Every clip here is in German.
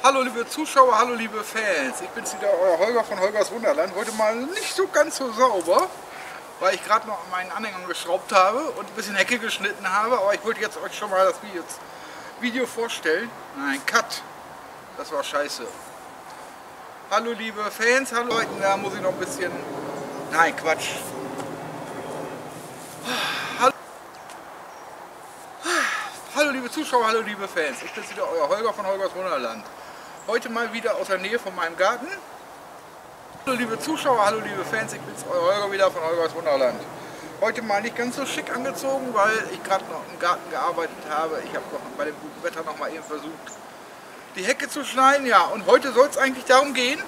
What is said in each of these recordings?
Hallo liebe Zuschauer, hallo liebe Fans. Ich bin's wieder, euer Holger von Holgers Wunderland. Heute mal nicht so ganz so sauber, weil ich gerade noch an meinen Anhängern geschraubt habe und ein bisschen Hecke geschnitten habe. Aber ich wollte jetzt euch schon mal das Video, Video vorstellen. Nein, Cut. Das war scheiße. Hallo liebe Fans, hallo Leute, da muss ich noch ein bisschen... Nein, Quatsch. Hallo. Hallo liebe Zuschauer, hallo liebe Fans. Ich bin wieder euer Holger von Holgers Wunderland. Heute mal wieder aus der Nähe von meinem Garten. Hallo liebe Zuschauer, hallo liebe Fans, ich bin's, euer Holger wieder von Holgers Wunderland. Heute mal nicht ganz so schick angezogen, weil ich gerade noch im Garten gearbeitet habe. Ich habe bei dem guten Wetter noch mal eben versucht, die Hecke zu schneiden. Ja, und heute soll es eigentlich darum gehen,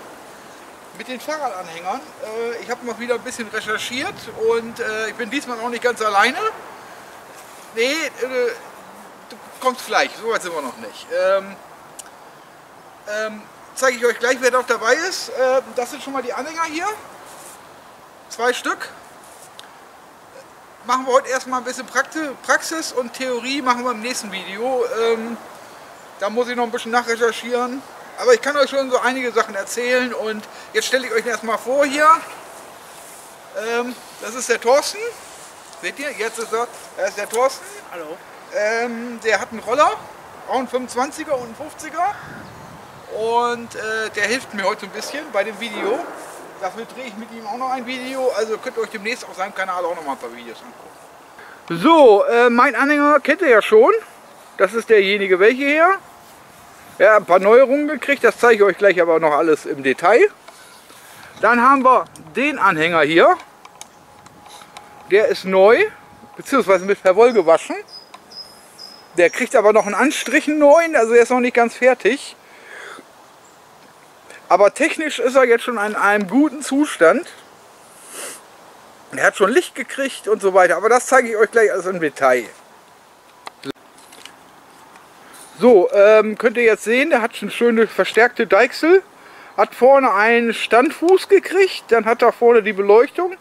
mit den Fahrradanhängern. Äh, ich habe noch wieder ein bisschen recherchiert und äh, ich bin diesmal auch nicht ganz alleine. Nee, äh, du kommst gleich, so weit sind wir noch nicht. Ähm, zeige ich euch gleich, wer noch dabei ist. Ähm, das sind schon mal die Anhänger hier. Zwei Stück. Machen wir heute erstmal ein bisschen Praxis und Theorie machen wir im nächsten Video. Ähm, da muss ich noch ein bisschen nachrecherchieren. Aber ich kann euch schon so einige Sachen erzählen und jetzt stelle ich euch erstmal vor hier. Ähm, das ist der Thorsten. Seht ihr? Jetzt ist er. Das ist der Thorsten. Hallo. Ähm, der hat einen Roller, auch einen 25er und einen 50er. Und äh, der hilft mir heute ein bisschen bei dem Video. Dafür drehe ich mit ihm auch noch ein Video. Also könnt ihr euch demnächst auf seinem Kanal auch noch mal ein paar Videos angucken. So, äh, mein Anhänger kennt ihr ja schon. Das ist derjenige, welche hier. Ja, ein paar Neuerungen gekriegt. Das zeige ich euch gleich aber noch alles im Detail. Dann haben wir den Anhänger hier. Der ist neu, beziehungsweise mit Perwoll gewaschen. Der kriegt aber noch einen Anstrich neuen, also er ist noch nicht ganz fertig. Aber technisch ist er jetzt schon in einem guten Zustand. Er hat schon Licht gekriegt und so weiter. Aber das zeige ich euch gleich alles im Detail. So, ähm, könnt ihr jetzt sehen, der hat schon schöne verstärkte Deichsel. Hat vorne einen Standfuß gekriegt. Dann hat er vorne die Beleuchtung.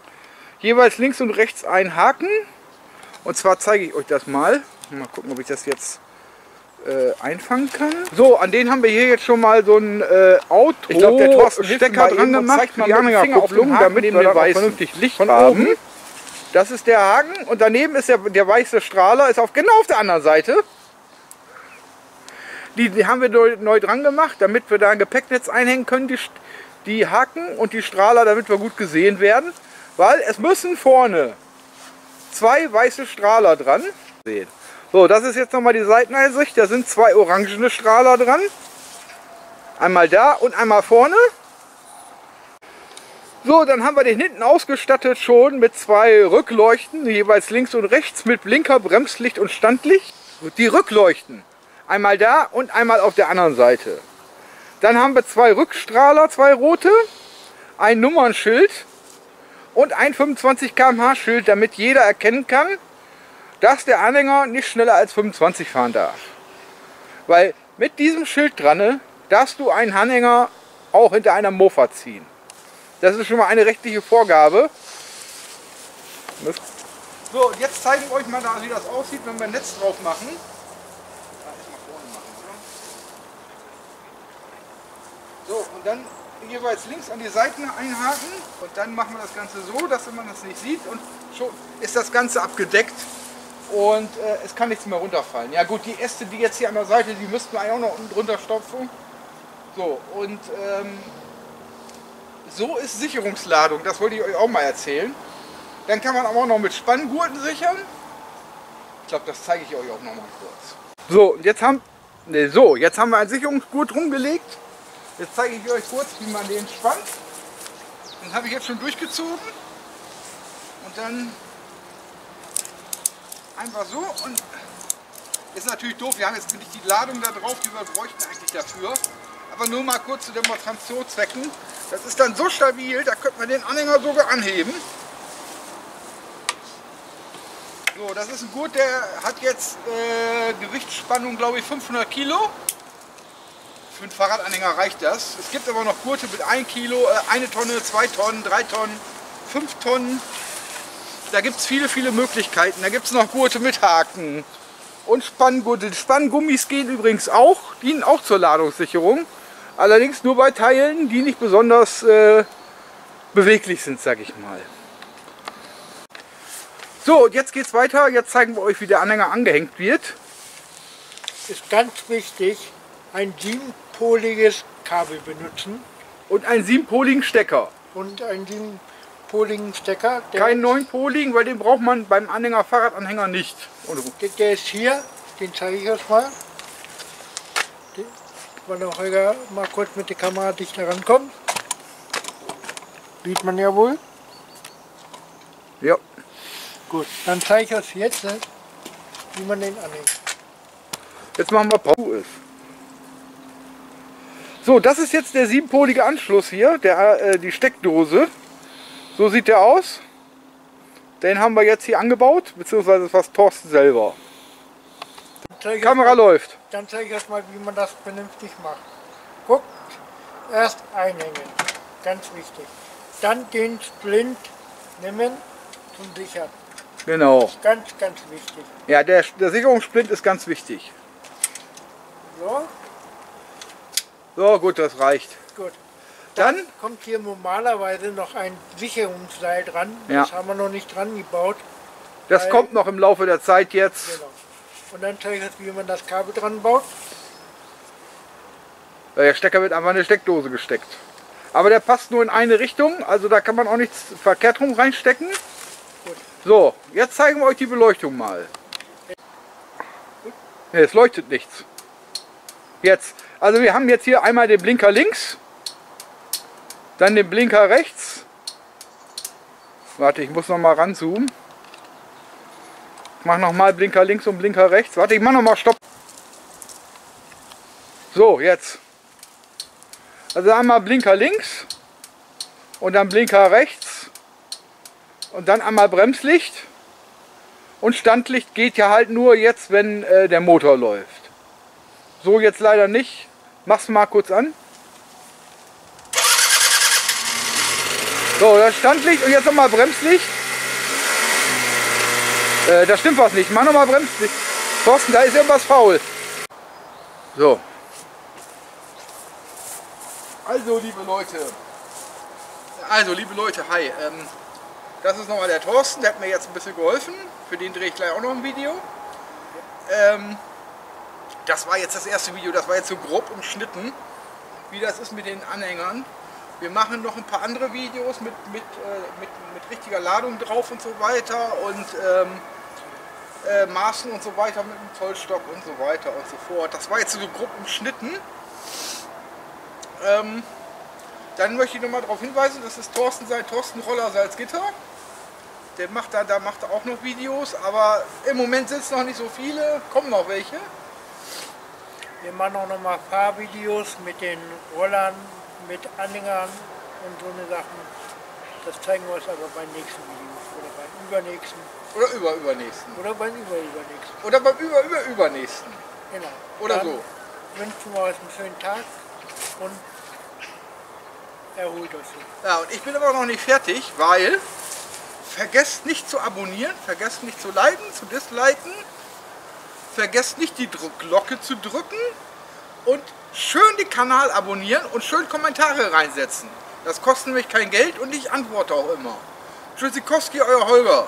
Jeweils links und rechts einen Haken. Und zwar zeige ich euch das mal. Mal gucken, ob ich das jetzt äh, einfangen kann. So, an den haben wir hier jetzt schon mal so ein äh, Auto ich glaub, der Thorsten Stecker dran gemacht die Anhängerkupplung, damit wir da vernünftig Licht von haben. Oben. Das ist der Haken und daneben ist der, der weiße Strahler, ist auf, genau auf der anderen Seite. Die, die haben wir neu, neu, dran gemacht, damit wir da ein Gepäcknetz einhängen können, die, die Haken und die Strahler, damit wir gut gesehen werden. Weil es müssen vorne zwei weiße Strahler dran. Sehen. So, das ist jetzt nochmal die Seiteneinsicht. Da sind zwei orangene Strahler dran. Einmal da und einmal vorne. So, dann haben wir den hinten ausgestattet schon mit zwei Rückleuchten, jeweils links und rechts mit Blinker, Bremslicht und Standlicht. Die Rückleuchten, einmal da und einmal auf der anderen Seite. Dann haben wir zwei Rückstrahler, zwei rote, ein Nummernschild und ein 25 km/h Schild, damit jeder erkennen kann, dass der Anhänger nicht schneller als 25 fahren darf. Weil mit diesem Schild dran darfst du einen Anhänger auch hinter einer Mofa ziehen. Das ist schon mal eine rechtliche Vorgabe. So, jetzt zeigen wir euch mal, wie das aussieht, wenn wir ein Netz drauf machen. So, und dann jeweils links an die Seiten einhaken und dann machen wir das Ganze so, dass man das nicht sieht und schon ist das Ganze abgedeckt und äh, es kann nichts mehr runterfallen. Ja gut, die Äste, die jetzt hier an der Seite, die müssten wir eigentlich auch noch unten drunter stopfen. So, und ähm, so ist Sicherungsladung, das wollte ich euch auch mal erzählen. Dann kann man auch noch mit Spanngurten sichern. Ich glaube, das zeige ich euch auch noch mal kurz. So, jetzt haben, nee, so, jetzt haben wir einen Sicherungsgurt rumgelegt. Jetzt zeige ich euch kurz, wie man den spannt. Den habe ich jetzt schon durchgezogen. Und dann einfach so und ist natürlich doof, wir haben jetzt nicht die Ladung da drauf, die wir bräuchten eigentlich dafür. Aber nur mal kurz zu Demonstrationszwecken. Das ist dann so stabil, da könnte man den Anhänger sogar anheben. So, das ist ein Gurt, der hat jetzt äh, Gewichtsspannung, glaube ich, 500 Kilo. Für einen Fahrradanhänger reicht das. Es gibt aber noch Gurte mit 1 Kilo, äh, 1 Tonne, 2 Tonnen, 3 Tonnen, 5 Tonnen. Da gibt es viele, viele Möglichkeiten. Da gibt es noch Gurte mit Haken und Spanngurte. Spanngummis gehen übrigens auch, dienen auch zur Ladungssicherung. Allerdings nur bei Teilen, die nicht besonders äh, beweglich sind, sag ich mal. So, und jetzt geht's weiter. Jetzt zeigen wir euch, wie der Anhänger angehängt wird. Ist ganz wichtig, ein siebenpoliges Kabel benutzen Und einen siebenpoligen Stecker. und einen siebenpoligen Stecker. Der, Keinen neunpoligen, weil den braucht man beim Anhänger Fahrradanhänger nicht. Der, der ist hier, den zeige ich euch mal. Wenn der Holger mal kurz mit der Kamera dichter rankommt. Sieht man ja wohl. ja, Gut, dann zeige ich euch jetzt, ne, wie man den anhängt. jetzt machen wir Pause. So, das ist jetzt der siebenpolige Anschluss hier, der, äh, die Steckdose. So sieht der aus. Den haben wir jetzt hier angebaut, beziehungsweise fast Thorsten selber. Ich, Kamera läuft. dann zeige ich euch mal, wie man das vernünftig macht. Guckt, erst einhängen, ganz wichtig. Dann den Splint nehmen zum Sichern. Genau. Ganz, ganz wichtig. Ja, der, der Sicherungssplint ist ganz wichtig. So, So, gut, das reicht. gut. Dann, Kommt hier normalerweise noch ein Sicherungsseil dran. Ja. Das haben wir noch nicht dran gebaut. das kommt noch im Laufe der Zeit jetzt. Genau. Und dann zeige ich euch, wie man das Kabel dran baut. Der Stecker wird einfach in eine Steckdose gesteckt. Aber der passt nur in eine Richtung, also da kann man auch nichts verkehrt rum reinstecken. Gut. So, jetzt zeigen wir euch die Beleuchtung mal. Ne, es leuchtet nichts. Jetzt, also wir haben jetzt hier einmal den Blinker links, dann den Blinker rechts. Warte, ich muss noch mal ranzoomen. Ich mach noch mal Blinker links und Blinker rechts. Warte, ich mach noch mal Stopp. So, jetzt. Also einmal Blinker links und dann Blinker rechts und dann einmal Bremslicht und Standlicht geht ja halt nur jetzt, wenn äh, der Motor läuft. So jetzt leider nicht. Mach's mal kurz an. So, das Standlicht und jetzt nochmal Bremslicht. Äh, da stimmt was nicht. Mach nochmal Bremslicht. Thorsten, da ist irgendwas faul. So, also, liebe Leute, also, liebe Leute, hi. Ähm, das ist nochmal der Thorsten, der hat mir jetzt ein bisschen geholfen. Für den drehe ich gleich auch noch ein Video. Ähm, das war jetzt das erste Video, das war jetzt so grob umschnitten, wie das ist mit den Anhängern. Wir machen noch ein paar andere Videos mit, mit, äh, mit, mit richtiger Ladung drauf und so weiter und ähm, äh, Maßen und so weiter mit dem Zollstock und so weiter und so fort. Das war jetzt so grob umschnitten. Ähm, dann möchte ich noch mal darauf hinweisen, das ist Thorsten sein Thorsten Roller Salzgitter. Der macht da, da macht auch noch Videos, aber im Moment sind es noch nicht so viele, kommen noch welche. Wir machen auch noch mal Fahrvideos mit den Rollern, mit Anhängern und so eine Sachen. Das zeigen wir euch aber beim nächsten Video oder beim übernächsten Oder über übernächsten. oder beim überübernächsten. Oder beim über über übernächsten. Genau. Oder Dann so. Wünschen wir euch einen schönen Tag und erholt euch. Ja, und ich bin aber noch nicht fertig, weil vergesst nicht zu abonnieren, vergesst nicht zu liken, zu disliken, vergesst nicht die Glocke zu drücken und schön den Kanal abonnieren und schön Kommentare reinsetzen. Das kostet nämlich kein Geld und ich antworte auch immer. Tschüssikowski, euer Holger.